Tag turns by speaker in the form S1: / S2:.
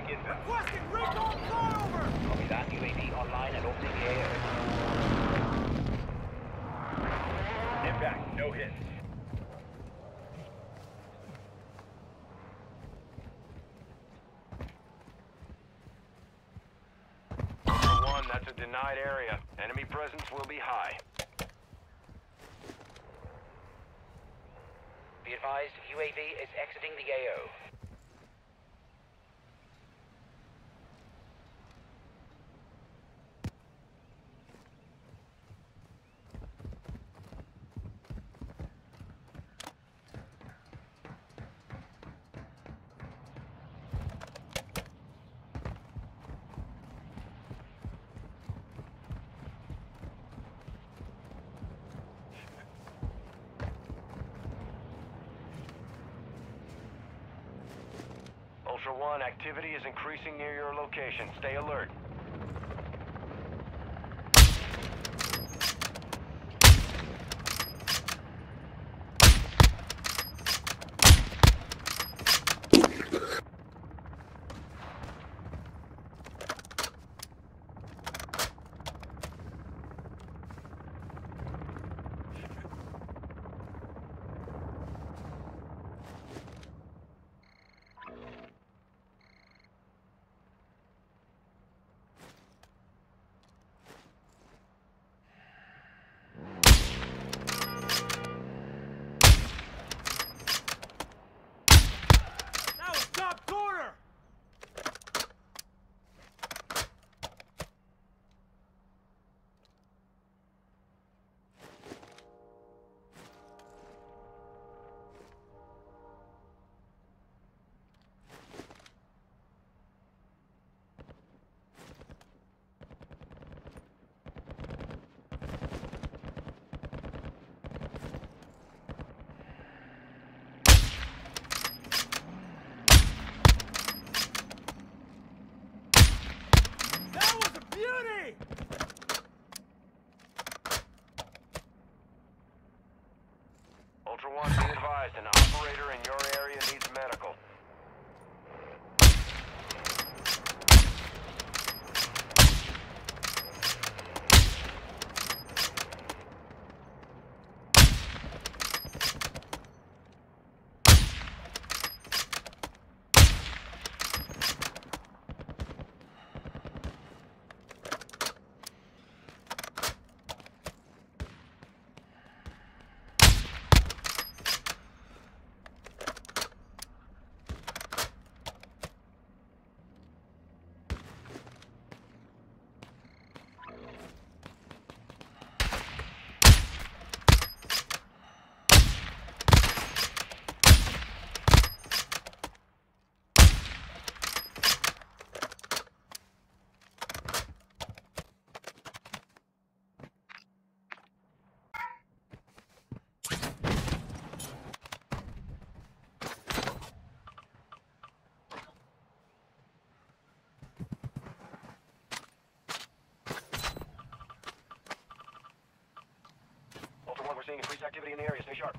S1: I get.
S2: Requesting recon flyover!
S1: Copy that. UAV online and opening the AO. Impact. No hit.
S3: One, that's a denied area. Enemy presence will be high.
S1: Be advised, UAV is exiting the AO.
S3: Ultra One, activity is increasing near your location. Stay alert.
S2: That was top corner! That was a beauty!
S3: Ultra One, be advised, an operator in your area needs medical. Ultra One, we're seeing increased activity in the area. Stay sharp.